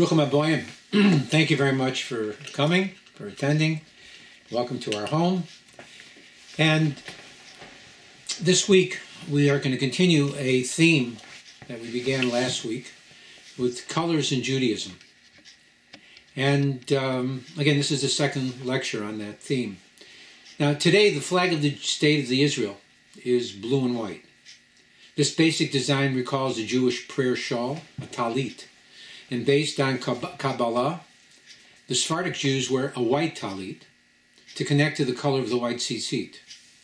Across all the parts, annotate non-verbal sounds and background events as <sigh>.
Bruchim Aboyim, <clears throat> thank you very much for coming, for attending. Welcome to our home. And this week we are going to continue a theme that we began last week with colors in Judaism. And um, again, this is the second lecture on that theme. Now, today the flag of the state of the Israel is blue and white. This basic design recalls the Jewish prayer shawl, a talit, and based on Kabbalah, the Sephardic Jews wear a white talit to connect to the color of the white tzitzit.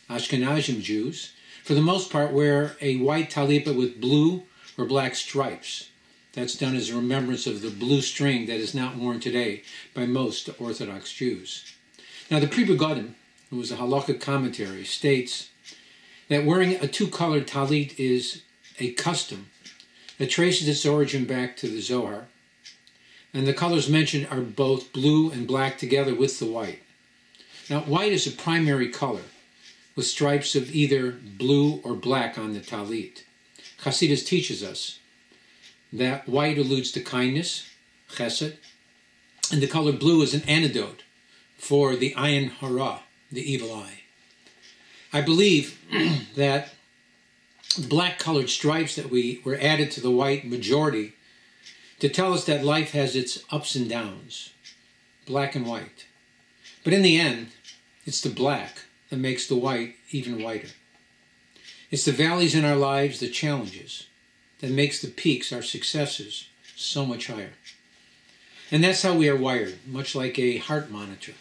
Ashkenazim Jews, for the most part, wear a white talit but with blue or black stripes. That's done as a remembrance of the blue string that is not worn today by most Orthodox Jews. Now, the Pri Megadim, who was a halakhic commentary, states that wearing a two-colored talit is a custom that traces its origin back to the Zohar, and the colors mentioned are both blue and black together with the white. Now, white is a primary color, with stripes of either blue or black on the talit. Hasidus teaches us that white alludes to kindness, chesed, and the color blue is an antidote for the ayin hara, the evil eye. I believe <clears throat> that black colored stripes that we were added to the white majority to tell us that life has its ups and downs, black and white. But in the end, it's the black that makes the white even whiter. It's the valleys in our lives, the challenges, that makes the peaks, our successes, so much higher. And that's how we are wired, much like a heart monitor.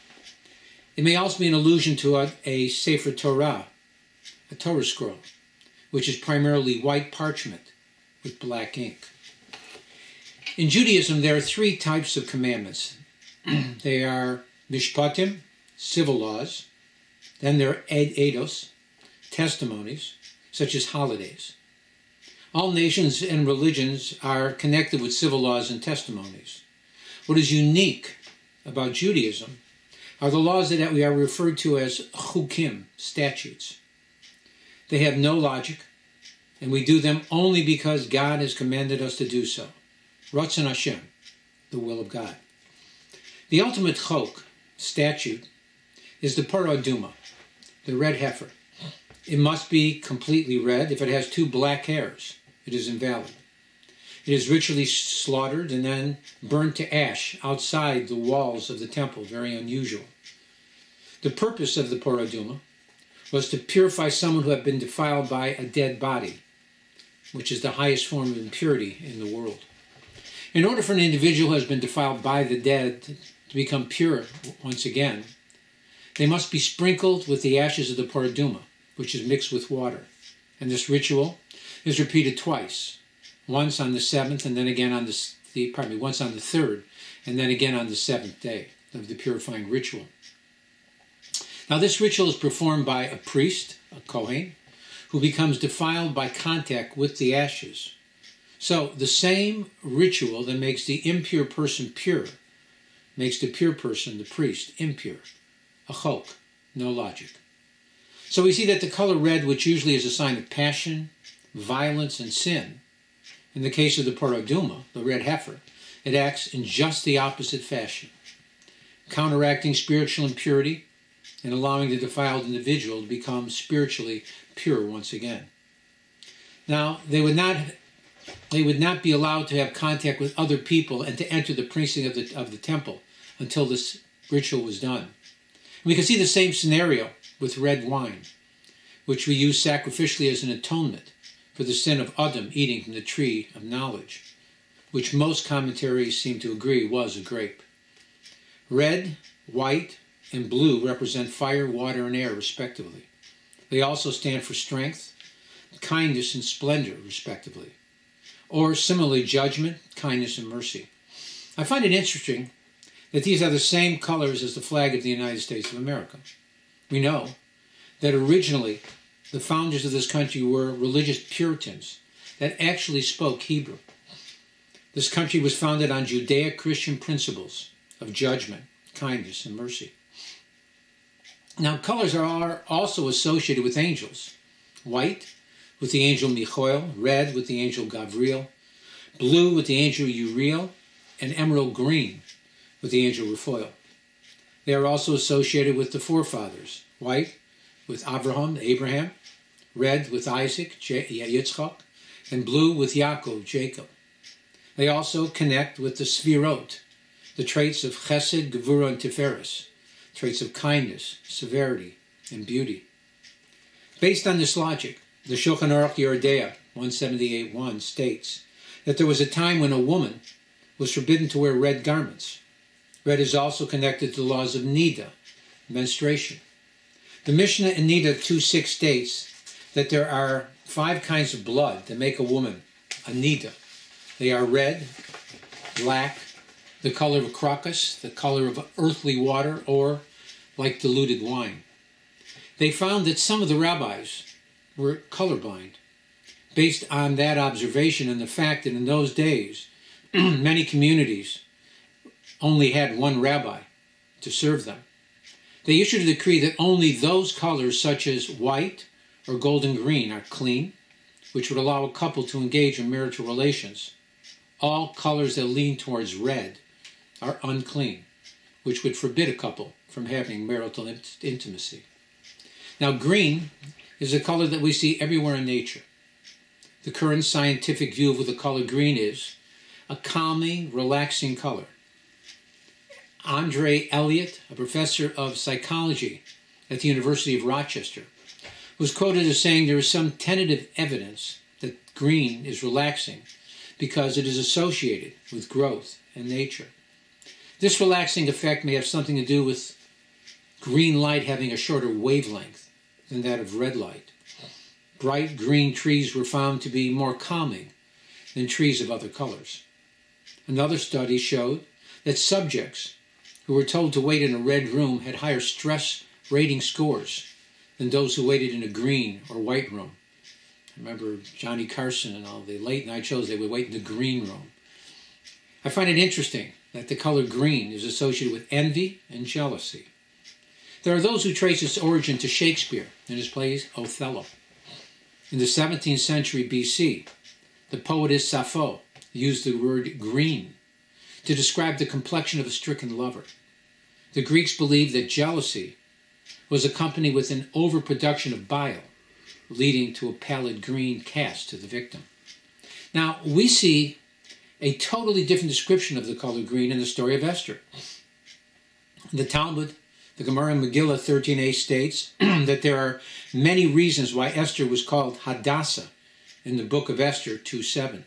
It may also be an allusion to a, a Sefer Torah, a Torah scroll, which is primarily white parchment with black ink. In Judaism, there are three types of commandments. <clears throat> they are mishpatim, civil laws. Then there are ed edos, testimonies, such as holidays. All nations and religions are connected with civil laws and testimonies. What is unique about Judaism are the laws that we are referred to as chukim, statutes. They have no logic, and we do them only because God has commanded us to do so. Ratzon Hashem, the will of God. The ultimate chok, statute, is the parah adumah, the red heifer. It must be completely red. If it has two black hairs, it is invalid. It is ritually slaughtered and then burned to ash outside the walls of the temple, very unusual. The purpose of the parah adumah was to purify someone who had been defiled by a dead body, which is the highest form of impurity in the world. In order for an individual who has been defiled by the dead to become pure once again, they must be sprinkled with the ashes of the parah adumah, which is mixed with water. And this ritual is repeated twice, once on the seventh and then again on the, the pardon me, once on the third and then again on the seventh day of the purifying ritual. Now, this ritual is performed by a priest, a Kohen, who becomes defiled by contact with the ashes. So, the same ritual that makes the impure person pure makes the pure person, the priest, impure. A chok, no logic. So, we see that the color red, which usually is a sign of passion, violence, and sin, in the case of the parah adumah, the red heifer, it acts in just the opposite fashion, counteracting spiritual impurity and allowing the defiled individual to become spiritually pure once again. Now, they would not they would not be allowed to have contact with other people and to enter the precinct of the, of the temple until this ritual was done. We can see the same scenario with red wine, which we use sacrificially as an atonement for the sin of Adam eating from the tree of knowledge, which most commentaries seem to agree was a grape. Red, white, and blue represent fire, water, and air, respectively. They also stand for strength, kindness, and splendor, respectively. Or similarly, judgment, kindness, and mercy. I find it interesting that these are the same colors as the flag of the United States of America. We know that originally the founders of this country were religious Puritans that actually spoke Hebrew. This country was founded on Judeo Christian principles of judgment, kindness, and mercy. Now, colors are also associated with angels. White with the angel Michael, red with the angel Gabriel, blue with the angel Uriel, and emerald green with the angel Raphael. They are also associated with the forefathers, white with Abraham, Abraham, red with Isaac, Yitzchak, and blue with Yaakov, Jacob. They also connect with the Svirot, the traits of Chesed, Gevurah, and Tiferes, traits of kindness, severity, and beauty. Based on this logic, the Shulchan Aruch Yoreh 178.1 states that there was a time when a woman was forbidden to wear red garments. Red is also connected to the laws of Nida, menstruation. The Mishnah in Nida 2.6 states that there are five kinds of blood that make a woman a Nida. They are red, black, the color of a crocus, the color of earthly water, or like diluted wine. They found that some of the rabbis were colorblind. Based on that observation and the fact that in those days, <clears throat> many communities only had one rabbi to serve them, they issued a decree that only those colors, such as white or golden green, are clean, which would allow a couple to engage in marital relations. All colors that lean towards red are unclean, which would forbid a couple from having marital intimacy. Now, green is a color that we see everywhere in nature. The current scientific view of what the color green is a calming, relaxing color. Andrew Elliot, a professor of psychology at the University of Rochester, was quoted as saying there is some tentative evidence that green is relaxing because it is associated with growth and nature. This relaxing effect may have something to do with green light having a shorter wavelength than that of red light. Bright green trees were found to be more calming than trees of other colors. Another study showed that subjects who were told to wait in a red room had higher stress rating scores than those who waited in a green or white room. I remember Johnny Carson and all the late night shows, they would wait in the green room. I find it interesting that the color green is associated with envy and jealousy. There are those who trace its origin to Shakespeare in his plays Othello. In the 17th century BC, the poetess Sappho used the word green to describe the complexion of a stricken lover. The Greeks believed that jealousy was accompanied with an overproduction of bile, leading to a pallid green cast to the victim. Now, we see a totally different description of the color green in the story of Esther. The Talmud the Gemara in Megillah 13a states <clears throat> that there are many reasons why Esther was called Hadassah in the book of Esther 2.7.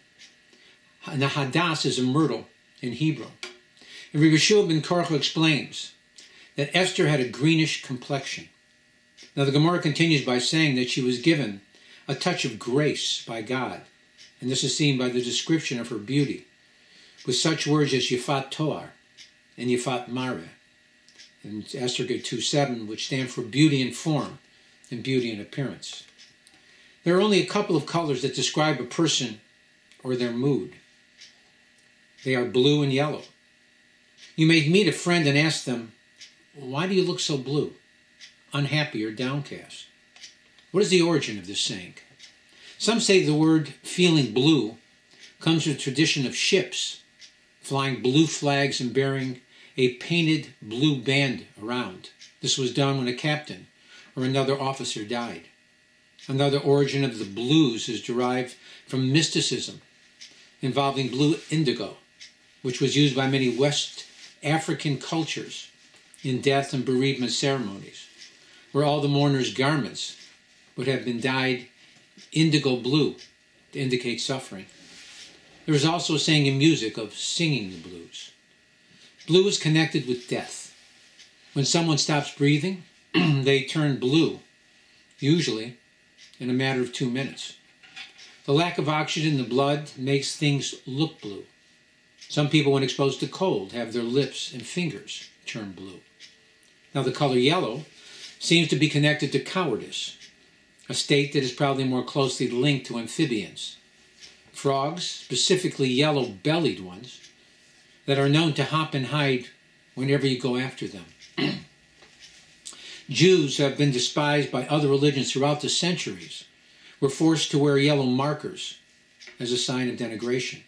Now Hadass is a myrtle in Hebrew. And Rabbi Shua ben Korcha explains that Esther had a greenish complexion. Now the Gemara continues by saying that she was given a touch of grace by God, and this is seen by the description of her beauty, with such words as Yifat Toar and Yifat Mareh and Esther 2.7, which stand for beauty and form and beauty and appearance. There are only a couple of colors that describe a person or their mood. They are blue and yellow. You may meet a friend and ask them, Why do you look so blue, unhappy, or downcast? What is the origin of this saying? Some say the word feeling blue comes from the tradition of ships flying blue flags and bearing a painted blue band around. This was done when a captain or another officer died. Another origin of the blues is derived from mysticism involving blue indigo, which was used by many West African cultures in death and bereavement ceremonies, where all the mourners' garments would have been dyed indigo blue to indicate suffering. There is also a saying in music of singing the blues. Blue is connected with death. When someone stops breathing, <clears throat> they turn blue, usually in a matter of two minutes. The lack of oxygen in the blood makes things look blue. Some people, when exposed to cold, have their lips and fingers turn blue. Now, the color yellow seems to be connected to cowardice, a state that is probably more closely linked to amphibians. Frogs, specifically yellow bellied ones, that are known to hop and hide whenever you go after them. <clears throat> Jews have been despised by other religions throughout the centuries, were forced to wear yellow markers as a sign of denigration.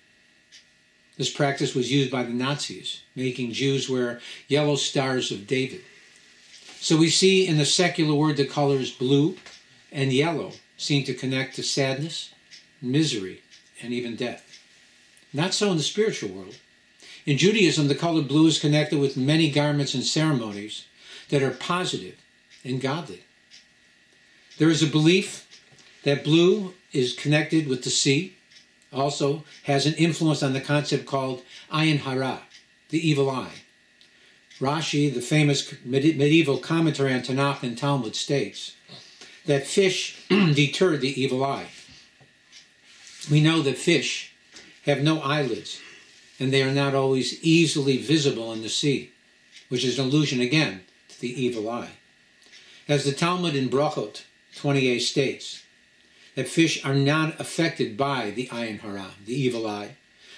This practice was used by the Nazis, making Jews wear yellow stars of David. So we see in the secular word the colors blue and yellow seem to connect to sadness, misery, and even death. Not so in the spiritual world. In Judaism, the color blue is connected with many garments and ceremonies that are positive and godly. There is a belief that blue is connected with the sea, also has an influence on the concept called ayin hara, the evil eye. Rashi, the famous medieval commentary on Tanakh and Talmud, states that fish <clears throat> deter the evil eye. We know that fish have no eyelids, and they are not always easily visible in the sea, which is an allusion again to the evil eye. As the Talmud in Brachot 28 states, that fish are not affected by the ayin hara, the evil eye,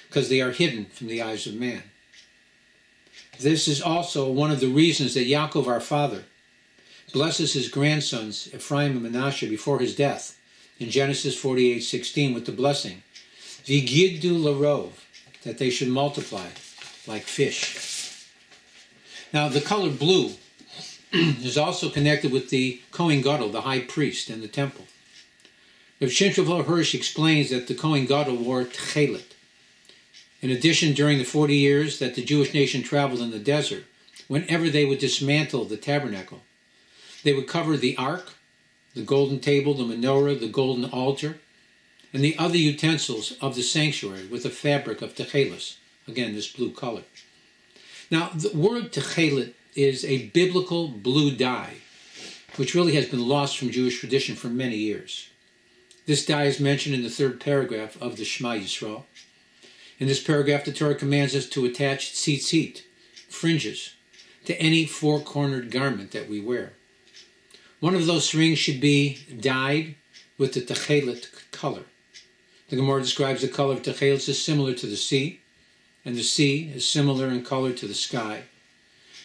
because they are hidden from the eyes of man. This is also one of the reasons that Yaakov, our father, blesses his grandsons Ephraim and Manasseh before his death in Genesis 48:16 with the blessing, "Vigiddu larov," that they should multiply like fish. Now, the color blue <clears throat> is also connected with the Kohen Gadol, the high priest, and the temple. Rav Hirsch explains that the Kohen Gadol wore tchelet. In addition, during the 40 years that the Jewish nation traveled in the desert, whenever they would dismantle the tabernacle, they would cover the ark, the golden table, the menorah, the golden altar, and the other utensils of the sanctuary with a fabric of techelis, again, this blue color. Now, the word techelet is a biblical blue dye, which really has been lost from Jewish tradition for many years. This dye is mentioned in the third paragraph of the Shema Yisrael. In this paragraph, the Torah commands us to attach tzitzit, fringes, to any four-cornered garment that we wear. One of those rings should be dyed with the techelet color. The Gemara describes the color of techelet as similar to the sea, and the sea is similar in color to the sky.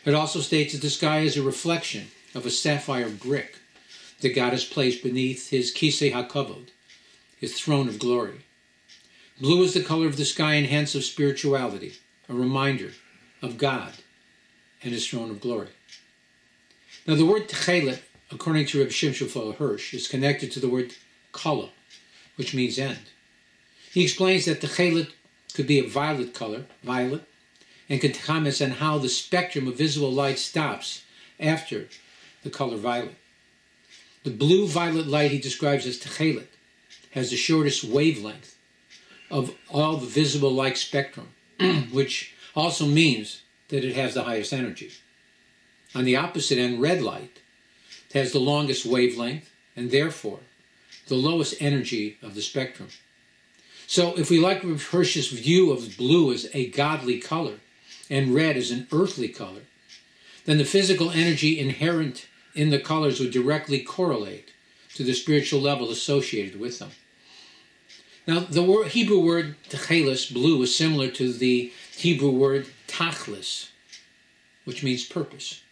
It also states that the sky is a reflection of a sapphire brick that God has placed beneath his kisei hakavod, his throne of glory. Blue is the color of the sky and hence of spirituality, a reminder of God and his throne of glory. Now the word techelet according to Reb Shimshon Hirsch, is connected to the word kala, which means end. He explains that techelet could be a violet color, violet, and can comment on how the spectrum of visible light stops after the color violet. The blue-violet light he describes as techelet has the shortest wavelength of all the visible light spectrum, <clears throat> which also means that it has the highest energy. On the opposite end, red light has the longest wavelength and therefore the lowest energy of the spectrum. So if we like Hirsch's view of blue as a godly color and red as an earthly color, then the physical energy inherent in the colors would directly correlate to the spiritual level associated with them. Now, the Hebrew word techelis, blue, is similar to the Hebrew word tachlis, which means purpose.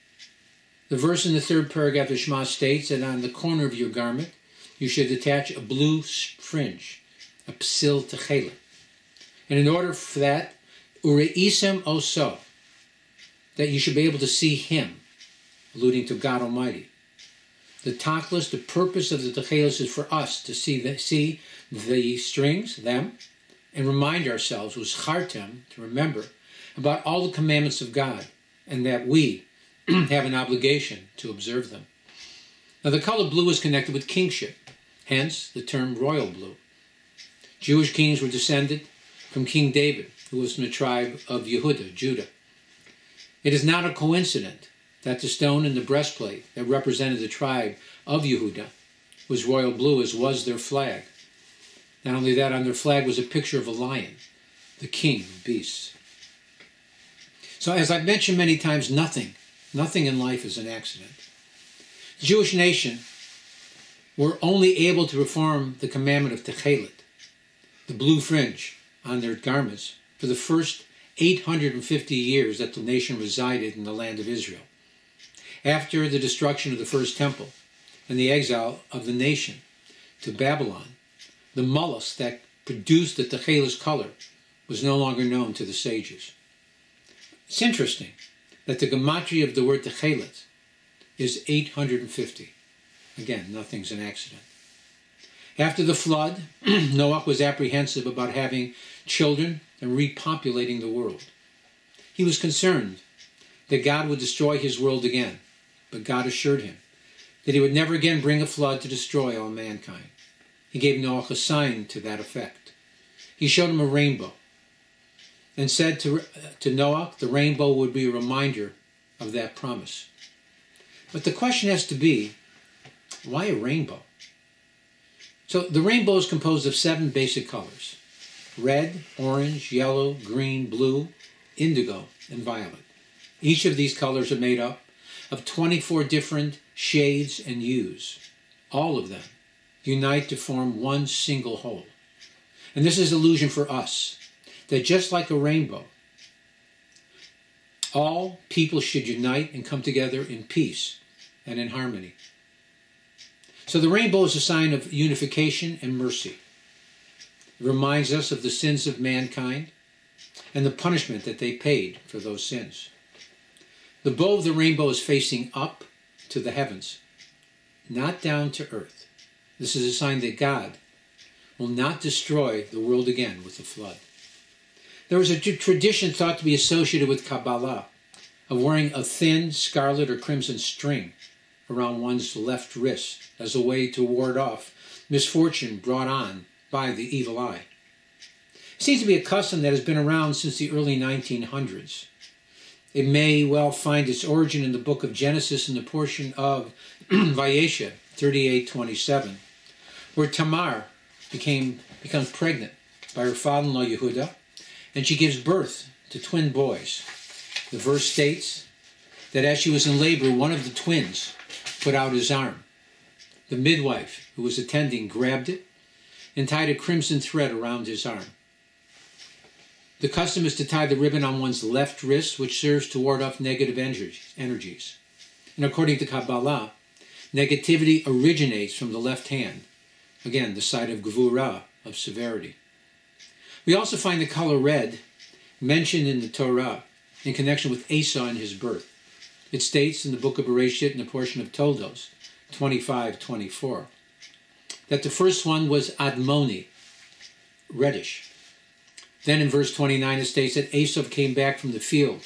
The verse in the third paragraph of Shema states that on the corner of your garment you should attach a blue fringe, a psil techelet. And in order for that, ureisem oso, that you should be able to see him, alluding to God Almighty. The tachlis, the purpose of the techelis is for us to see the, see the strings, them, and remind ourselves, was to remember, about all the commandments of God, and that we, <clears throat> have an obligation to observe them. Now, the color blue is connected with kingship, hence the term royal blue. Jewish kings were descended from King David, who was from the tribe of Yehuda, Judah. It is not a coincidence that the stone in the breastplate that represented the tribe of Yehuda was royal blue, as was their flag. Not only that, on their flag was a picture of a lion, the king of beasts. So, as I've mentioned many times, nothing Nothing in life is an accident. The Jewish nation were only able to perform the commandment of Techelet, the blue fringe on their garments, for the first 850 years that the nation resided in the land of Israel. After the destruction of the first temple and the exile of the nation to Babylon, the mollusk that produced the Techelis color was no longer known to the sages. It's interesting that the gematria of the word Techelet is 850. Again, nothing's an accident. After the flood, <clears throat> Noah was apprehensive about having children and repopulating the world. He was concerned that God would destroy his world again, but God assured him that he would never again bring a flood to destroy all mankind. He gave Noah a sign to that effect. He showed him a rainbow and said to, uh, to Noah the rainbow would be a reminder of that promise. But the question has to be why a rainbow? So the rainbow is composed of seven basic colors red, orange, yellow, green, blue, indigo, and violet. Each of these colors are made up of 24 different shades and hues. All of them unite to form one single whole. And this is illusion for us that just like a rainbow, all people should unite and come together in peace and in harmony. So the rainbow is a sign of unification and mercy. It reminds us of the sins of mankind and the punishment that they paid for those sins. The bow of the rainbow is facing up to the heavens, not down to earth. This is a sign that God will not destroy the world again with a flood. There was a tradition thought to be associated with Kabbalah of wearing a thin scarlet or crimson string around one's left wrist as a way to ward off misfortune brought on by the evil eye. It seems to be a custom that has been around since the early 1900s. It may well find its origin in the book of Genesis in the portion of <clears throat> Vayeshev 38:27, where Tamar became becomes pregnant by her father-in-law Yehuda, and she gives birth to twin boys. The verse states that as she was in labor, one of the twins put out his arm. The midwife who was attending grabbed it and tied a crimson thread around his arm. The custom is to tie the ribbon on one's left wrist, which serves to ward off negative energies. And according to Kabbalah, negativity originates from the left hand, again, the side of Gvura, of severity. We also find the color red mentioned in the Torah in connection with Esau and his birth. It states in the book of Bereshit in the portion of Toldos, 25 24, that the first one was Admoni, reddish. Then in verse 29 it states that Esau came back from the field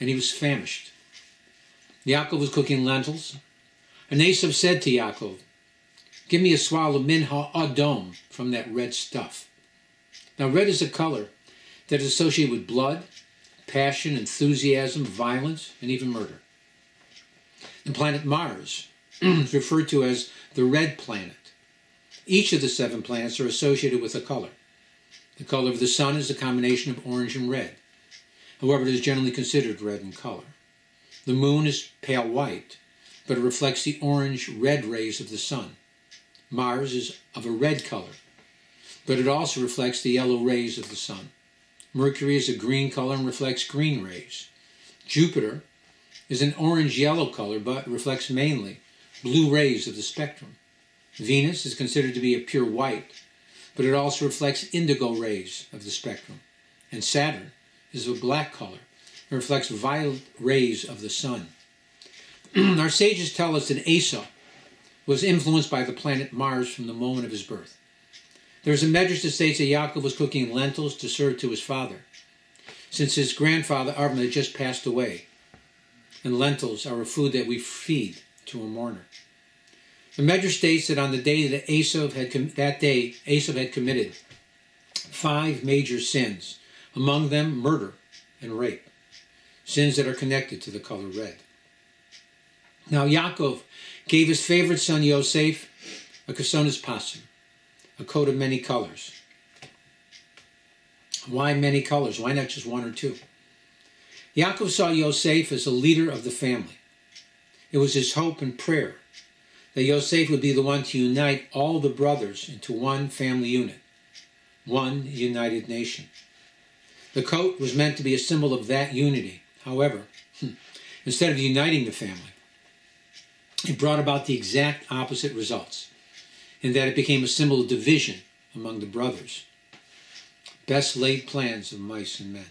and he was famished. Yaakov was cooking lentils, and Esau said to Yaakov, Give me a swallow of min ha'adom from that red stuff. Now, red is a color that is associated with blood, passion, enthusiasm, violence, and even murder. The planet Mars <clears throat> is referred to as the red planet. Each of the seven planets are associated with a color. The color of the sun is a combination of orange and red. However, it is generally considered red in color. The moon is pale white, but it reflects the orange red rays of the sun. Mars is of a red color, but it also reflects the yellow rays of the sun. Mercury is a green color and reflects green rays. Jupiter is an orange-yellow color but reflects mainly blue rays of the spectrum. Venus is considered to be a pure white, but it also reflects indigo rays of the spectrum. And Saturn is a black color and reflects violet rays of the sun. <clears throat> Our sages tell us that Esau was influenced by the planet Mars from the moment of his birth. There is a medrash that states that Yaakov was cooking lentils to serve to his father, since his grandfather Avram had just passed away, and lentils are a food that we feed to a mourner. The medrash states that on the day that Esau had that day Esau had committed five major sins, among them murder and rape, sins that are connected to the color red. Now Yaakov gave his favorite son Yosef a kesonas pasim, a coat of many colors. Why many colors? Why not just one or two? Yaakov saw Yosef as a leader of the family. It was his hope and prayer that Yosef would be the one to unite all the brothers into one family unit, one united nation. The coat was meant to be a symbol of that unity. However, hmm, instead of uniting the family, it brought about the exact opposite results in that it became a symbol of division among the brothers. best laid plans of mice and men.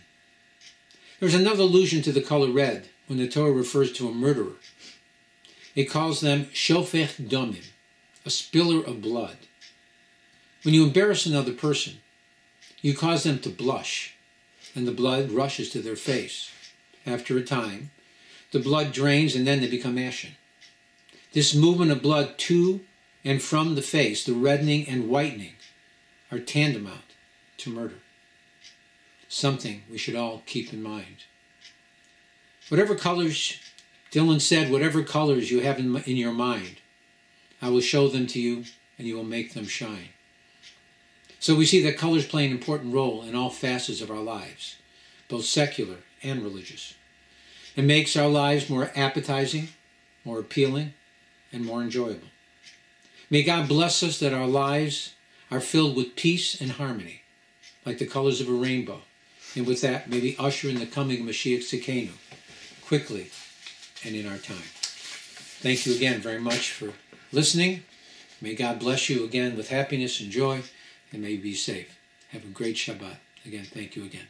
There's another allusion to the color red when the Torah refers to a murderer. It calls them shofech domim, a spiller of blood. When you embarrass another person, you cause them to blush, and the blood rushes to their face. After a time, the blood drains and then they become ashen. This movement of blood to and from the face, the reddening and whitening, are tantamount to murder. Something we should all keep in mind. Whatever colors, Dylan said, whatever colors you have in, in your mind, I will show them to you and you will make them shine. So we see that colors play an important role in all facets of our lives, both secular and religious. It makes our lives more appetizing, more appealing, and more enjoyable. May God bless us that our lives are filled with peace and harmony, like the colors of a rainbow. And with that, may we usher in the coming of Mashiach Tzidkeinu quickly and in our time. Thank you again very much for listening. May God bless you again with happiness and joy, and may you be safe. Have a great Shabbat. Again, thank you again.